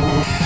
Show.